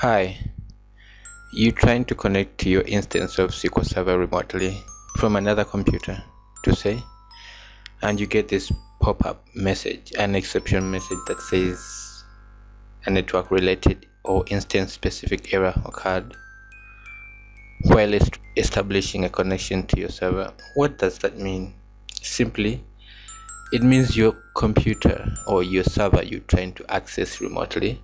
Hi, you're trying to connect to your instance of SQL Server remotely from another computer to say, and you get this pop-up message, an exception message that says a network related or instance specific error occurred while establishing a connection to your server. What does that mean? Simply, it means your computer or your server you're trying to access remotely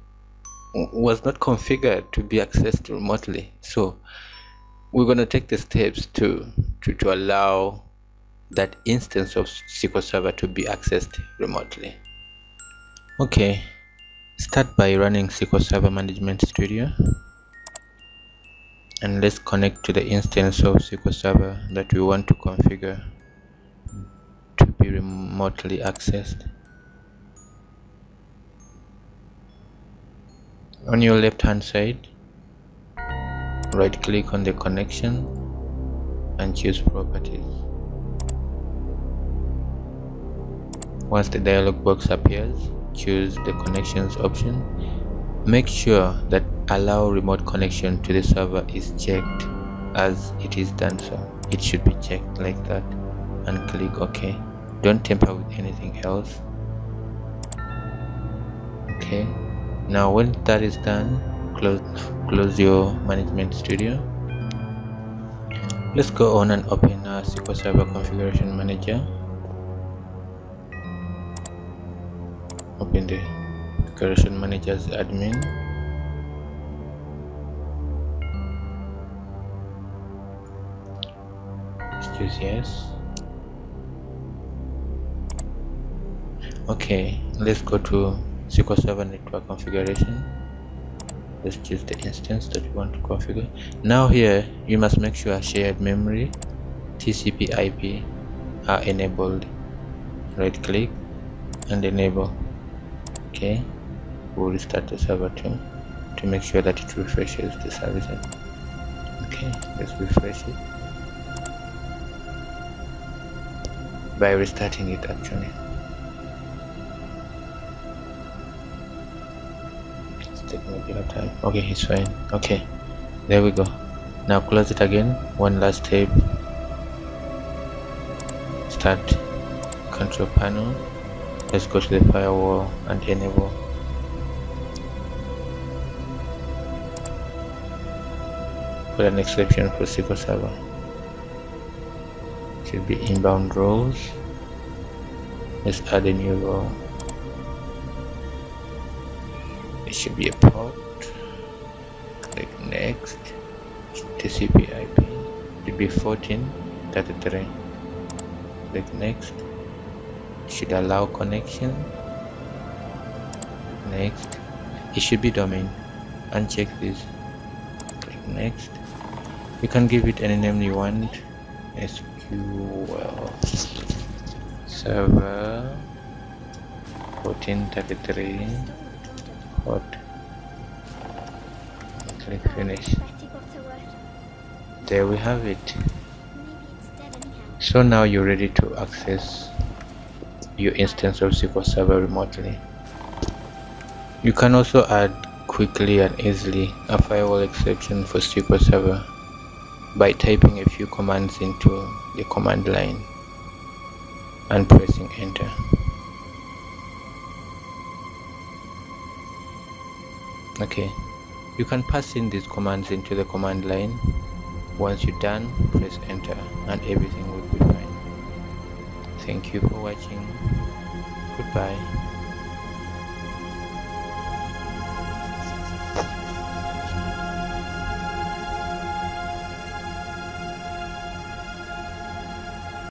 was not configured to be accessed remotely. So we're going to take the steps to, to to allow that instance of SQL Server to be accessed remotely. Okay start by running SQL Server Management Studio and let's connect to the instance of SQL Server that we want to configure to be remotely accessed on your left hand side right click on the connection and choose properties. Once the dialog box appears choose the connections option. Make sure that allow remote connection to the server is checked as it is done so. It should be checked like that and click ok. Don't tamper with anything else. Okay now when that is done close close your management studio. Let's go on and open a SQL Server Configuration Manager. Open the Configuration Manager's admin. Choose yes. Okay let's go to SQL Server network configuration. Let's choose the instance that you want to configure. Now here you must make sure shared memory TCP IP are enabled. Right click and enable. Okay. We'll restart the server too to make sure that it refreshes the services okay let's refresh it. By restarting it actually taking a bit of time. Okay it's fine. Okay there we go. Now close it again. One last tab. Start control panel. Let's go to the firewall and enable. Put an exception for SQL Server. Should be inbound rules. Let's add a new rule should be a port click next. TCP IP to be 1433 click next. Should allow connection. Next. It should be domain. Uncheck this. Click next. You can give it any name you want. SQL server. 1433 hot click finish. There we have it. So now you're ready to access your instance of SQL Server remotely. You can also add quickly and easily a firewall exception for SQL Server by typing a few commands into the command line and pressing enter okay. You can pass in these commands into the command line. Once you're done press enter and everything will be fine. Thank you for watching. Goodbye